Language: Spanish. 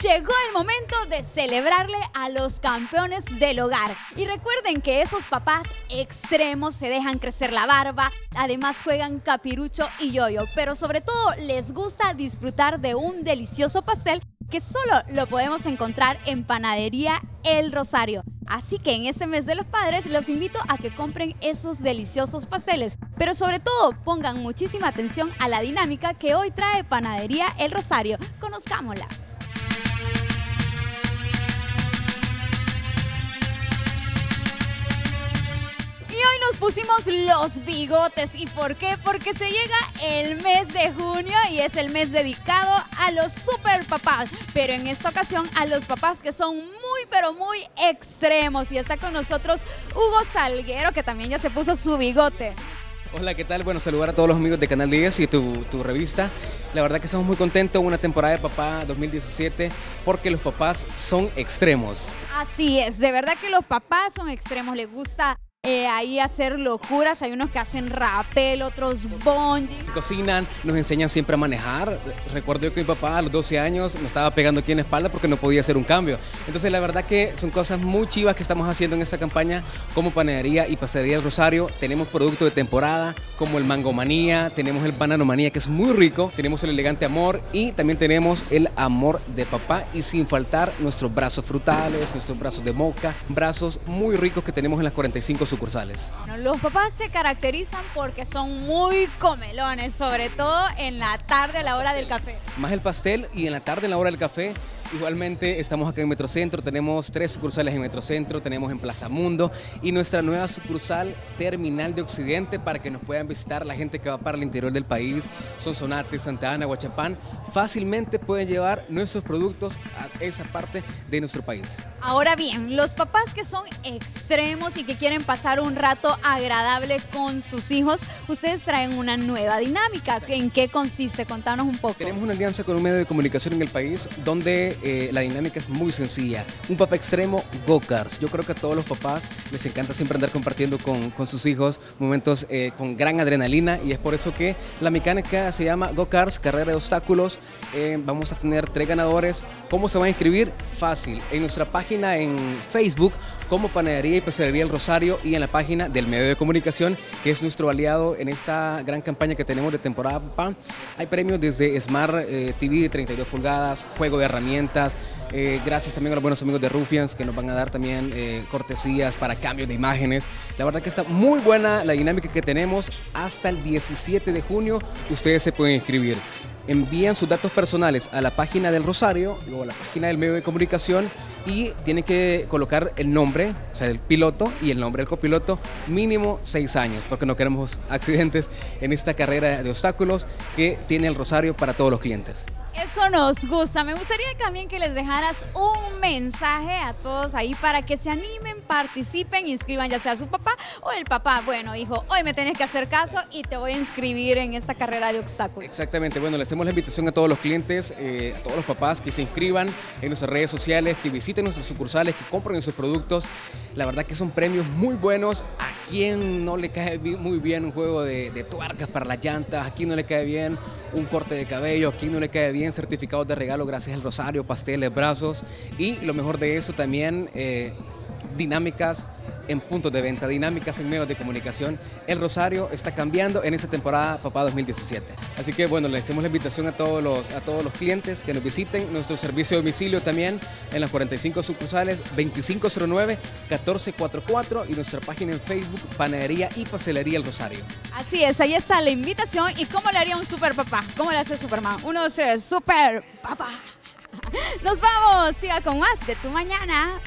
Llegó el momento de celebrarle a los campeones del hogar. Y recuerden que esos papás extremos se dejan crecer la barba, además juegan capirucho y yoyo, pero sobre todo les gusta disfrutar de un delicioso pastel que solo lo podemos encontrar en Panadería El Rosario. Así que en ese mes de los padres los invito a que compren esos deliciosos pasteles, pero sobre todo pongan muchísima atención a la dinámica que hoy trae Panadería El Rosario. Conozcámosla. Pusimos los bigotes. ¿Y por qué? Porque se llega el mes de junio y es el mes dedicado a los super papás. Pero en esta ocasión a los papás que son muy, pero muy extremos. Y está con nosotros Hugo Salguero, que también ya se puso su bigote. Hola, ¿qué tal? Bueno, saludar a todos los amigos de Canal 10 y tu, tu, revista. La verdad que estamos muy contentos, una temporada de Papá 2017, porque los papás son extremos. Así es, de verdad que los papás son extremos, les gusta eh, ahí hacer locuras. Hay unos que hacen rappel, otros bungee. Cocinan, nos enseñan siempre a manejar. Recuerdo que mi papá a los 12 años me estaba pegando aquí en la espalda porque no podía hacer un cambio. Entonces la verdad que son cosas muy chivas que estamos haciendo en esta campaña como Panadería y Pastelería del Rosario. Tenemos productos de temporada como el Mango Manía, tenemos el Banano Manía que es muy rico, tenemos el Elegante Amor y también tenemos el Amor de Papá y sin faltar nuestros brazos frutales, nuestros brazos de moca, brazos muy ricos que tenemos en las 45 sucursales. los papás se caracterizan porque son muy comelones, sobre todo en la tarde a la hora del café. Más el pastel y en la tarde a la hora del café Igualmente estamos acá en Metrocentro, tenemos tres sucursales en Metrocentro, tenemos en Plaza Mundo y nuestra nueva sucursal Terminal de Occidente para que nos puedan visitar la gente que va para el interior del país, Sonsonate, Santa Ana, Huachapán, fácilmente pueden llevar nuestros productos a esa parte de nuestro país. Ahora bien, los papás que son extremos y que quieren pasar un rato agradable con sus hijos, ustedes traen una nueva dinámica. ¿En qué consiste? Contanos un poco. Tenemos una alianza con un medio de comunicación en el país donde eh, la dinámica es muy sencilla. Un papá extremo, go-karts. Yo creo que a todos los papás les encanta siempre andar compartiendo con, con sus hijos momentos eh, con gran adrenalina y es por eso que la mecánica se llama go-karts, carrera de obstáculos. Eh, vamos a tener tres ganadores. ¿Cómo se van a inscribir? Fácil. En nuestra página en Facebook como Panadería y Pastelería El Rosario y en la página del medio de comunicación que es nuestro aliado en esta gran campaña que tenemos de temporada. Hay premios desde Smart TV de 32 pulgadas, juego de herramientas, eh, gracias también a los buenos amigos de Rufians que nos van a dar también eh, cortesías para cambios de imágenes. La verdad que está muy buena la dinámica que tenemos. Hasta el 17 de junio ustedes se pueden inscribir envían sus datos personales a la página del Rosario o a la página del medio de comunicación y tienen que colocar el nombre, o sea, el piloto y el nombre del copiloto, mínimo seis años, porque no queremos accidentes en esta carrera de obstáculos que tiene el Rosario para todos los clientes. Eso nos gusta. Me gustaría también que les dejaras un mensaje a todos ahí para que se animen, participen, inscriban ya sea su papá o el papá. Bueno, hijo, hoy me tienes que hacer caso y te voy a inscribir en esa carrera de obstáculos. Exactamente. Bueno, les hacemos la invitación a todos los clientes, eh, a todos los papás que se inscriban en nuestras redes sociales, que visiten nuestras sucursales, que compren nuestros productos. La verdad que son premios muy buenos. ¿A quién no le cae muy bien un juego de, de tuercas para las llantas? ¿A quién no le cae bien un corte de cabello? ¿A quién no le cae bien certificados de regalo gracias al Rosario, pasteles, brazos? Y lo mejor de eso también... Eh, dinámicas en puntos de venta, dinámicas en medios de comunicación. El Rosario está cambiando en esa temporada Papá 2017. Así que bueno, le hacemos la invitación a todos los, a todos los clientes que nos visiten. Nuestro servicio de domicilio también en las 45 sucursales 2509-1444 y nuestra página en Facebook Panadería y Pastelería El Rosario. Así es, ahí está la invitación. ¿Y cómo le haría un super papá? ¿Cómo le hace Superman? Uno, dos, super papá. Nos vamos, siga con más de tu mañana.